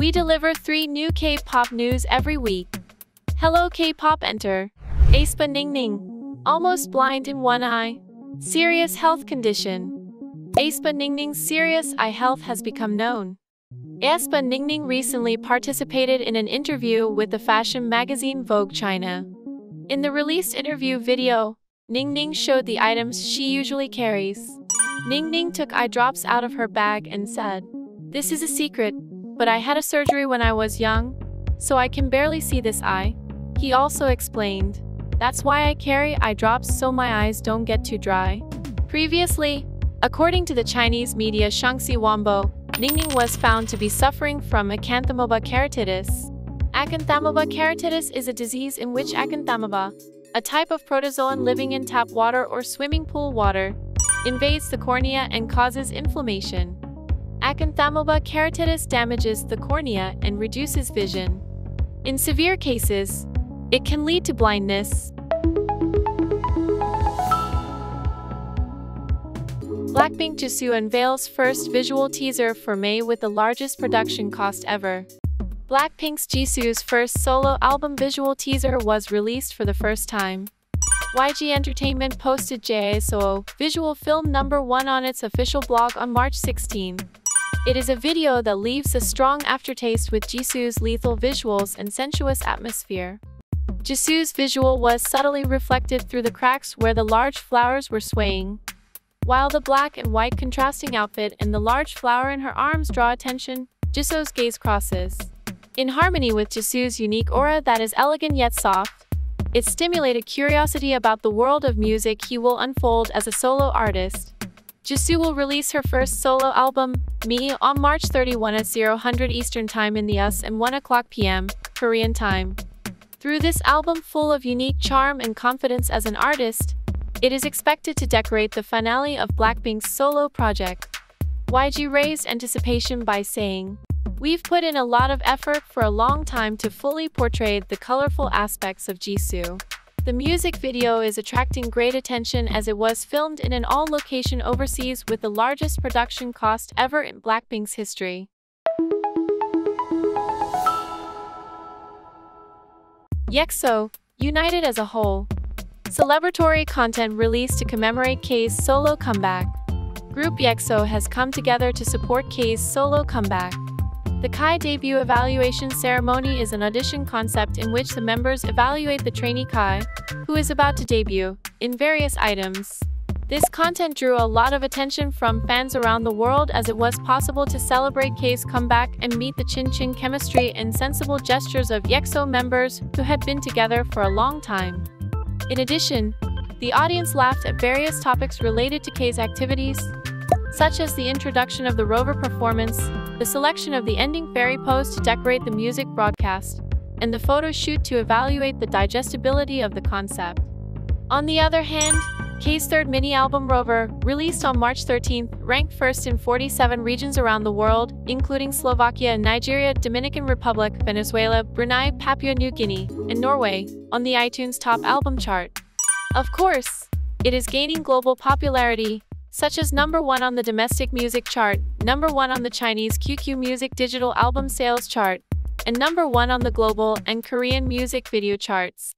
We deliver three new K-pop news every week. Hello K-pop enter. aespa Ningning. Almost blind in one eye. Serious health condition. aespa Ningning's serious eye health has become known. aespa Ningning recently participated in an interview with the fashion magazine Vogue China. In the released interview video, Ningning showed the items she usually carries. Ningning took eye drops out of her bag and said, This is a secret, but I mm. had a surgery when I was young, so I can barely see this eye. He also explained, That's why I carry eye drops so my eyes don't get too dry. Previously, according to the Chinese media Shanxi Wanbo, Ningning was found to be suffering from acanthamoeba keratitis. Acanthamoeba keratitis is a disease in which acanthamoeba, a type of protozoan living in tap water or swimming pool water, invades the cornea and causes inflammation. Acanthamoeba keratitis damages the cornea and reduces vision. In severe cases, it can lead to blindness. Blackpink Jisoo unveils first visual teaser for May with the largest production cost ever. Blackpink's Jisoo's first solo album visual teaser was released for the first time. YG Entertainment posted Jisoo visual film number 1 on its official blog on March 16. It is a video that leaves a strong aftertaste with Jisoo's lethal visuals and sensuous atmosphere. Jisoo's visual was subtly reflected through the cracks where the large flowers were swaying. While the black and white contrasting outfit and the large flower in her arms draw attention, Jisoo's gaze crosses. In harmony with Jisoo's unique aura that is elegant yet soft, it stimulated curiosity about the world of music he will unfold as a solo artist. Jisoo will release her first solo album, Me, on March 31 at 0000 Eastern Time in the US and 1 o'clock p.m. Korean time. Through this album full of unique charm and confidence as an artist, it is expected to decorate the finale of Blackpink's solo project. YG raised anticipation by saying, We've put in a lot of effort for a long time to fully portray the colorful aspects of Jisoo. The music video is attracting great attention as it was filmed in an all-location overseas with the largest production cost ever in Blackpink's history. EXO, united as a whole. Celebratory content released to commemorate Kai's solo comeback. Group EXO has come together to support Kai's solo comeback. The Kai debut evaluation ceremony is an audition concept in which the members evaluate the trainee Kai, who is about to debut, in various items. This content drew a lot of attention from fans around the world as it was possible to celebrate Kai's comeback and meet the chin chin chemistry and sensible gestures of YEXO members who had been together for a long time. In addition, the audience laughed at various topics related to Kai's activities, such as the introduction of the rover performance, the selection of the ending fairy pose to decorate the music broadcast, and the photo shoot to evaluate the digestibility of the concept. On the other hand, Kai's third mini-album Rover, released on March 13, ranked first in 47 regions around the world, including Slovakia, Nigeria, Dominican Republic, Venezuela, Brunei, Papua New Guinea, and Norway, on the iTunes Top Album chart. Of course, it is gaining global popularity, such as number 1 on the domestic music chart, number 1 on the Chinese QQ Music digital album sales chart, and number 1 on the global and Korean music video charts.